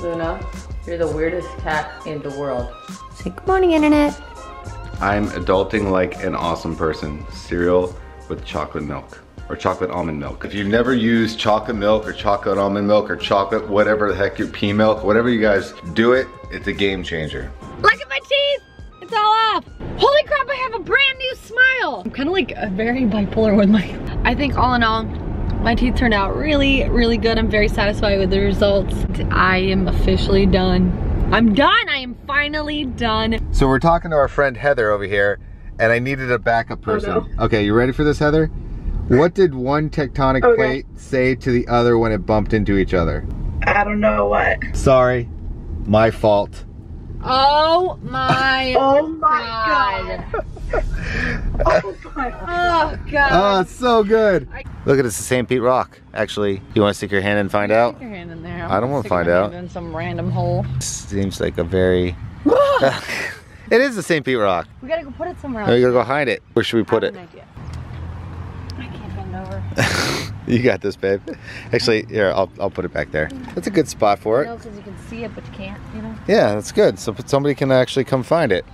Luna, you're the weirdest cat in the world. Say good morning, internet. I'm adulting like an awesome person. Cereal with chocolate milk or chocolate almond milk. If you've never used chocolate milk or chocolate almond milk or chocolate whatever the heck your pea milk, whatever you guys do it, it's a game changer. Look at my teeth! It's all off! Holy crap, I have a brand new smile! I'm kind of like a very bipolar with my... I think all in all, my teeth turned out really, really good. I'm very satisfied with the results. I am officially done. I'm done! I am finally done. So we're talking to our friend Heather over here, and I needed a backup person. Oh, no. Okay, you ready for this, Heather? What did one tectonic oh, Okay. plate say to the other when it bumped into each other? I don't know what. Sorry, my fault. Oh my Oh my god. god. Oh my Oh god. Oh, it's so good. Look at this, the St. Pete Rock. Actually, you want to stick your hand and find out? Stick your hand in there. I don't wanna Stick your find hand out. In some random hole. Seems like a very... it is the St. Pete Rock. We gotta go put it somewhere else. you gotta go hide it. Where should we put I it? an idea. I can't bend over. You got this, babe. Actually, here, I'll, I'll put it back there. That's a good spot for it. No, because you can see it, but you can't, you know? Yeah, that's good. So somebody can actually come find it.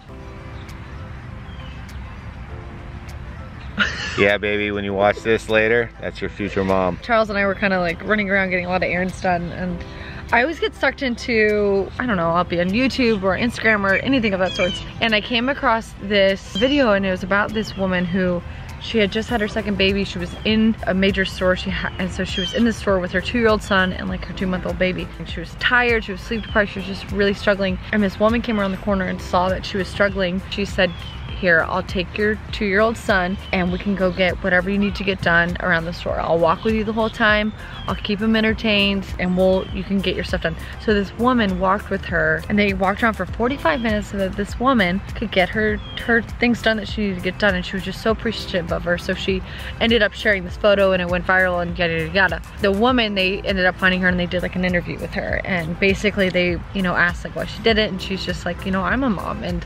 yeah, baby, when you watch this later, that's your future mom. Charles and I were kind of like running around getting a lot of errands done and I always get sucked into, I don't know, I'll be on YouTube or Instagram or anything of that sort. And I came across this video and it was about this woman who she had just had her second baby. She was in a major store. She and so she was in the store with her two-year-old son and like her two-month-old baby. And she was tired. She was sleep deprived. She was just really struggling. And this woman came around the corner and saw that she was struggling. She said, here, I'll take your two-year-old son and we can go get whatever you need to get done around the store. I'll walk with you the whole time. I'll keep him entertained and we'll, you can get your stuff done. So this woman walked with her and they walked around for 45 minutes so that this woman could get her, her things done that she needed to get done. And she was just so appreciative of her. So she ended up sharing this photo and it went viral and yada yada yada. The woman, they ended up finding her and they did like an interview with her. And basically they, you know, asked like why she did it. And she's just like, you know, I'm a mom and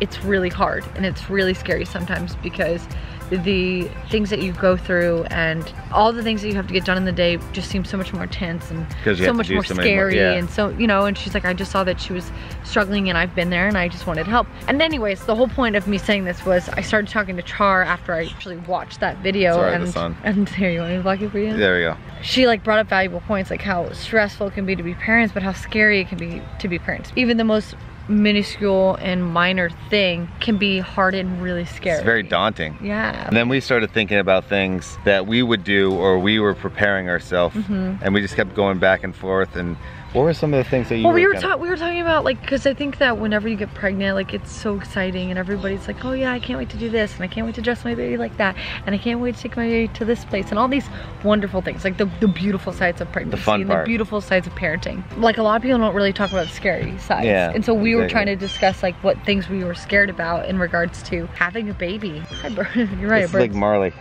it's really hard and it's really scary sometimes because the things that you go through and all the things that you have to get done in the day just seem so much more tense and so much more so many more- scary yeah. and so you know and she's like I just saw that she was struggling and I've been there and I just wanted help and anyways the whole point of me saying this was I started talking to Char after I actually watched that video Sorry, and and here you want me to block it for you There we go. she like brought up valuable points like how stressful it can be to be parents but how scary it can be to be parents even the most minuscule and minor thing can be hard and really scary It's very daunting. yeah And then we started thinking about things that we would do or we were preparing ourselves Mm-hmm. and we just kept going back and forth and what were some of the things that you well, we were talking. We were talking about like, cause I think that whenever you get pregnant, like it's so exciting, and everybody's like, "Oh yeah, I can't wait to do this, and I can't wait to dress my baby like that, and I can't wait to take my baby to this place, and all these wonderful things, like the the beautiful sides of pregnancy, the fun and part. the beautiful sides of parenting. Like a lot of people don't really talk about the scary sides, Yeah, and so we were trying to discuss like what things we were scared about in regards to having a baby. Hi, Bert. You're right, It's like Marley.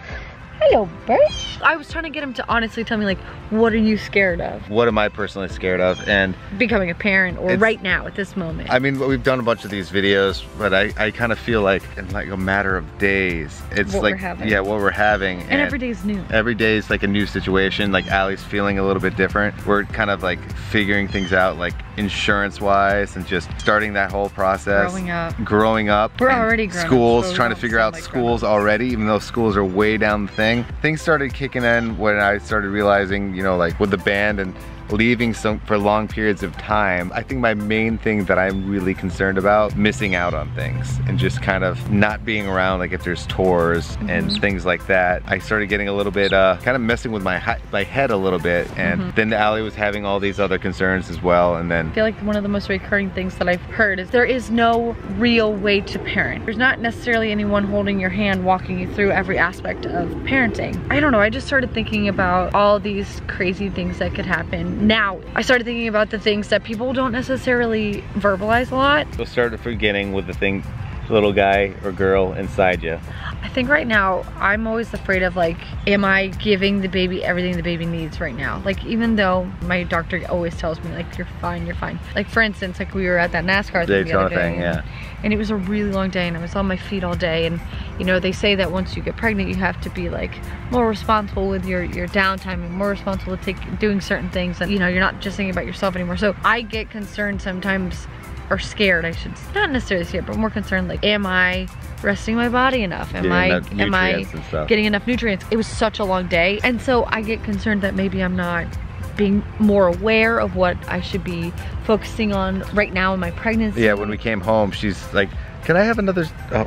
Hello, Bert. I was trying to get him to honestly tell me like, what are you scared of? What am I personally scared of? And Becoming a parent, or right now at this moment. I mean, we've done a bunch of these videos, but I, I kind of feel like in like a matter of days, it's What we're like, yeah, what we're having. and every day's new. every day is like a new situation. Like Allie's feeling a little bit different. We're kind of like figuring things out, like insurance wise, and just starting that whole process. Growing up. Growing up. We're already Schools, trying to figure out like schools already, even though schools are way down the thing. Things started kicking in when I started realizing, you know, like with the band and leaving some for long periods of time. I think my main thing that I'm really concerned about, missing out on things and just kind of not being around like if there's tours and Mm-hmm. things like that. I started getting a little bit, uh, kind of messing with my, my head a little bit and Mm-hmm. then Allie was having all these other concerns as well and then I feel like one of the most recurring things that I've heard is there is no real way to parent. There's not necessarily anyone holding your hand walking you through every aspect of parenting. I don't know, I just started thinking about all these crazy things that could happen. Now, I started thinking about the things that people don't necessarily verbalize a lot. we'll start beginning with the thing, little guy or girl inside you. I think right now I'm always afraid of like, am I giving the baby everything the baby needs right now? Like even though my doctor always tells me like, you're fine, you're fine. Like for instance, like we were at that NASCAR thing the other day. thing, yeah. And it was a really long day and I was on my feet all day. And you know, they say that once you get pregnant, you have to be like more responsible with your, your downtime and more responsible with take, doing certain things. And you know, you're not just thinking about yourself anymore. So I get concerned sometimes or scared I should not necessarily scared but more concerned like am I resting my body enough am Getting I am I nutrients and stuff. getting enough nutrients it was such a long day and so I get concerned that maybe I'm not being more aware of what I should be focusing on right now in my pregnancy Yeah, when we came home, she's like, "Can I have another?" Oh,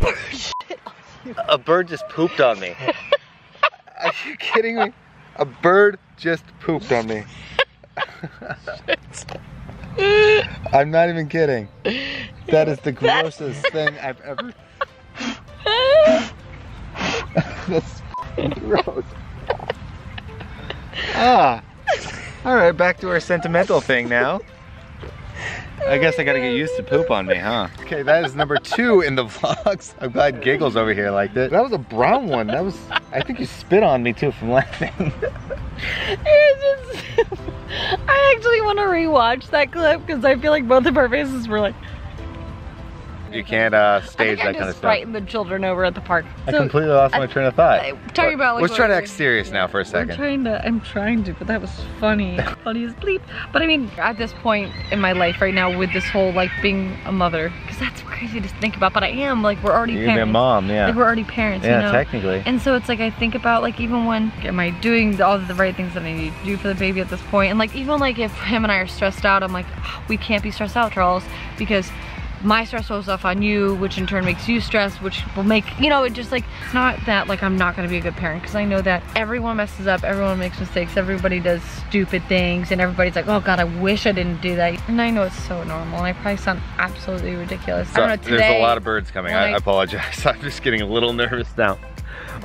what? A bird just pooped on me. Are you kidding me? A bird just pooped on me. I'm not even kidding. That is the grossest thing I've ever. That's gross. Ah. All right, back to our sentimental thing now. I guess I gotta get used to poop on me, huh? Okay, that is number two in the vlogs. I'm glad Giggles over here liked it. That was a brown one. That was, I think you spit on me too from laughing. I actually want to rewatch that clip because I feel like both of our faces were like you can't uh, I stage think I that kind of stuff. frightened the children over at the park I So- completely lost my train of thought. I- talking about, like, Let's try to act serious now for a I'm second. trying to, I'm trying to, but that was funny. funny as bleep. But I mean, at this point in my life right now with this whole like being a mother, because that's crazy to think about, but I am, like we're already You're be a mom, yeah. Like we're already parents, yeah, you know? technically. And so it's like I think about like even when am I doing all the right things that I need to do for the baby at this point and like even like if him and I are stressed out I'm like "Ah, we can't be stressed out Charles because my stress goes off on you which in turn makes you stress, which will make you know it just like it's not that like I'm not gonna be a good parent because I know that everyone messes up everyone makes mistakes everybody does stupid things and everybody's like oh god I wish I didn't do that and I know it's so normal and I probably sound absolutely ridiculous I So, don't know today there's a lot of birds coming. I, I- I apologize. I'm just getting a little nervous now.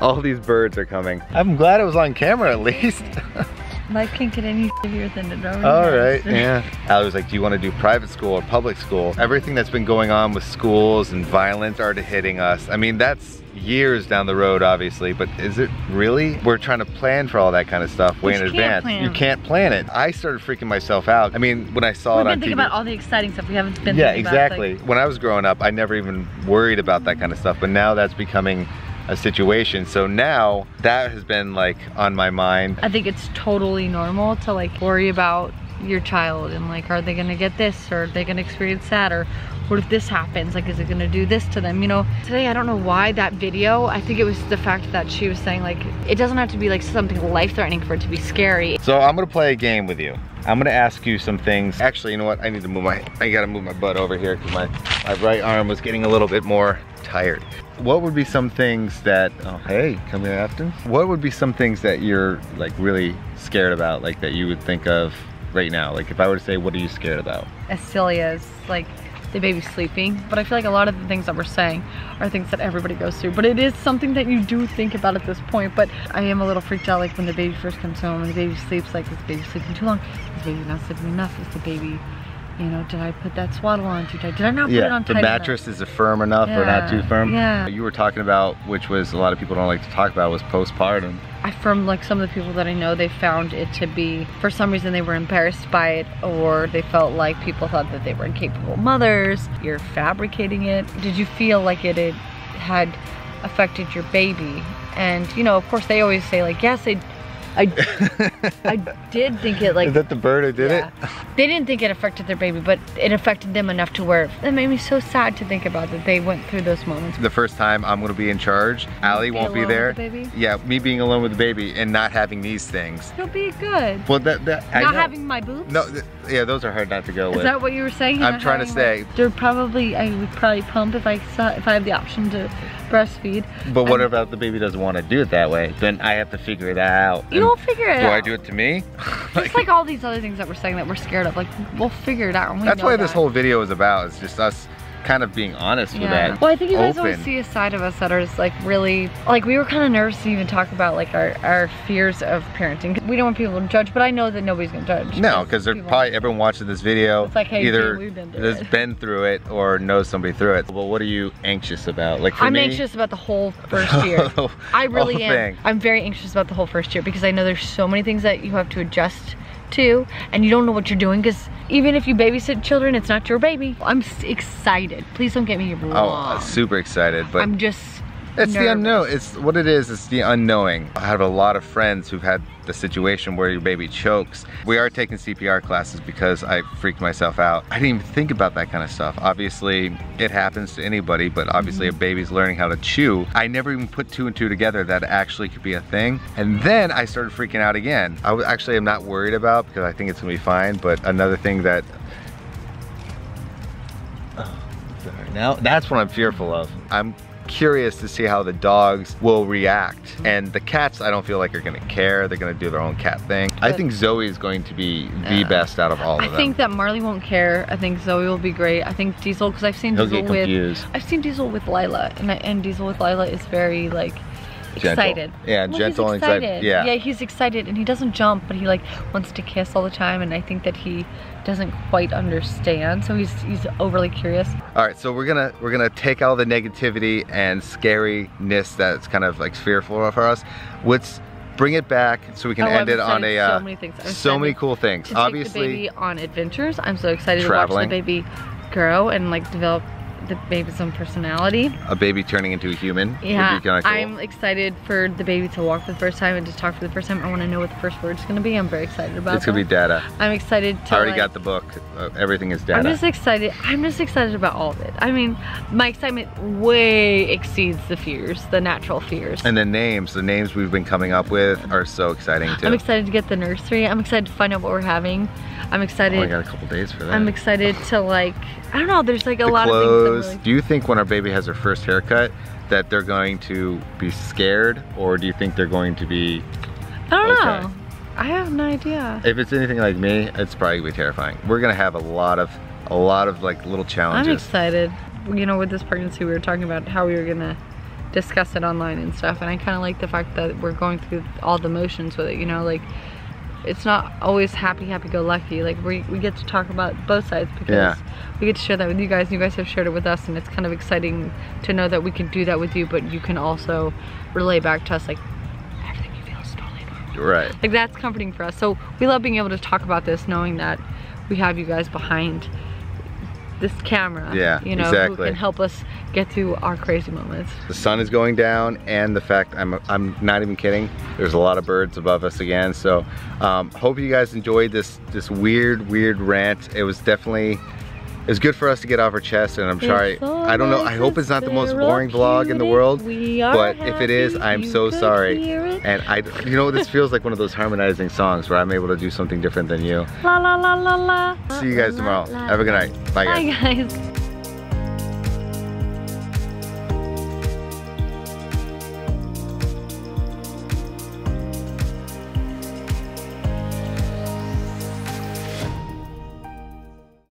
All these birds are coming. I'm glad it was on camera at least. life can't get any shittier than it already All right, yeah. I was like, do you want to do private school or public school? Everything that's been going on with schools and violence started hitting us. I mean, that's years down the road, obviously, but is it really? We're trying to plan for all that kind of stuff way But in advance. plan. You can't plan it. I started freaking myself out. I mean, when I saw We it on think TV. about all the exciting stuff. We haven't been yeah, thinking about, exactly. like- when I was growing up, I never even worried about that kind of stuff, but now that's becoming a situation. So now that has been like on my mind. I think it's totally normal to like worry about your child and like, are they gonna get this or are they gonna experience that or what if this happens? Like, is it gonna do this to them? You know, today I don't know why that video, I think it was the fact that she was saying like, it doesn't have to be like something life-threatening for it to be scary. So I'm gonna play a game with you. I'm gonna ask you some things. Actually, you know what? I need to move my, I gotta move my butt over here because my, my right arm was getting a little bit more tired. What would be some things that, oh hey, come here Afton. What would be some things that you're like really scared about, like that you would think of right now? Like if I were to say, what are you scared about? As silly as like the baby sleeping, but I feel like a lot of the things that we're saying are things that everybody goes through. But it is something that you do think about at this point. But I am a little freaked out like when the baby first comes home and the baby sleeps, like is the baby sleeping too long? Is the baby not sleeping enough? Is the baby, you know, did I put that swaddle on too tight? Did I not put it Yeah, on the tight mattress is it firm enough or not too firm? yeah. You were talking about, which was a lot of people don't like to talk about, was postpartum. I from like some of the people that I know, they found it to be for some reason they were embarrassed by it, or they felt like people thought that they were incapable mothers. You're fabricating it. Did you feel like it had, had affected your baby? And you know, of course, they always say like, yes, it. I, I did think it like Is that the bird who did yeah. it? They didn't think it affected their baby, but it affected them enough to where it made me so sad to think about that they went through those moments. The first time I'm gonna be in charge, Allie won't be there. the baby? Yeah, me being alone with the baby and not having these things. You'll be good. Well, that, that Not having my boobs. No, th- yeah, those are hard not to go Is with. Is that what you were saying? I'm trying to say- my- They're probably. I would probably pump if I saw if I have the option to breastfeed. but what I'm- about the baby doesn't want to do it that way? Then I have to figure that out. You don't figure it Do out. Do it to me? Just like all these other things that we're saying that we're scared of. Like we'll figure it out. We That's why this whole video is about. It's just us kind of being honest with that. Well, I think you guys always see a side of us that are just like really, like we were kind of nervous to even talk about like our, our fears of parenting. We don't want people to judge, but I know that nobody's gonna judge. No, because they're probably everyone watching this video It's like, hey, either Jane, we've been through has it. been through it or knows somebody through it. Well, what are you anxious about? Like for I'm me, anxious about the whole first year. I really am. thing. I'm very anxious about the whole first year because I know there's so many things that you have to adjust to and you don't know what you're doing because even if you babysit children, it's not your baby. I'm excited. Please don't get me Oh, wrong. super excited, but I'm just It's the unknown. It's what it is. It's the unknowing. I have a lot of friends who've had the situation where your baby chokes. We are taking CPR classes because I freaked myself out. I didn't even think about that kind of stuff. Obviously, it happens to anybody, but obviously Mm-hmm. a baby's learning how to chew. I never even put two and two together that actually could be a thing. And then I started freaking out again. I was- actually am not worried about because I think it's gonna be fine. But another thing that Sorry. Now that's what I'm fearful of. I'm curious to see how the dogs will react. And the cats, I don't feel like are gonna care. They're gonna do their own cat thing. I think Zoe is going to be the Yeah. best out of all I of them. I think that Marley won't care. I think Zoe will be great. I think Diesel, because I've seen He'll Diesel get with confused. I've seen Diesel with Lila, and I, and Diesel with Lila is very like Gentle. excited. Yeah, Well, gentle he's and excited. Yeah. yeah, he's excited, and he doesn't jump, but he like wants to kiss all the time, and I think that he doesn't quite understand, so he's he's overly curious. All right, so we're gonna we're gonna take all the negativity and scariness that's kind of like fearful for us. Let's bring it back so we can Oh, end I'm it on a so uh, many things. I'm so many cool things. Obviously, the baby on adventures. I'm so excited Traveling. to watch the baby grow and like develop the baby's own personality. a baby turning into a human Yeah, be kind of cool. I'm excited for the baby to walk for the first time and to talk for the first time. I want to know what the first word's gonna be. I'm very excited about. it's gonna be data. I'm excited to. I already like- got the book. Uh, everything is data. I'm just excited. I'm just excited about all of it. I mean, my excitement way exceeds the fears, the natural fears. And the names, the names we've been coming up with are so exciting too. I'm excited to get the nursery. I'm excited to find out what we're having. I'm excited. I got a couple days for that. I'm excited to like. I don't know. There's like a the lot clothes. of things. Do you think when our baby has her first haircut that they're going to be scared or do you think they're going to be I don't okay. know. I have no idea. if it's anything like me, it's probably gonna be terrifying. We're gonna have a lot of a lot of like little challenges. I'm excited. You know, with this pregnancy, we were talking about how we were gonna discuss it online and stuff, and I kind of like the fact that we're going through all the motions with it. You know, like it's not always happy, happy-go-lucky. Like we we get to talk about both sides because Yeah. we get to share that with you guys, and you guys have shared it with us, and it's kind of exciting to know that we can do that with you, but you can also relay back to us like everything you feel is totally normal. Right. Like that's comforting for us. So we love being able to talk about this, knowing that we have you guys behind this camera. Yeah, you know, exactly. who can help us get through our crazy moments. The sun is going down and the fact I'm I'm not even kidding. There's a lot of birds above us again. So um, hope you guys enjoyed this this weird weird rant. It was definitely it was good for us to get off our chest and I'm sorry. I don't know. I hope it's not the most boring vlog in the world. But if it is, I'm so sorry. And I, you know, this feels like one of those harmonizing songs where I'm able to do something different than you. La la la la la. See you guys tomorrow. Have a good night. Bye guys. Bye guys.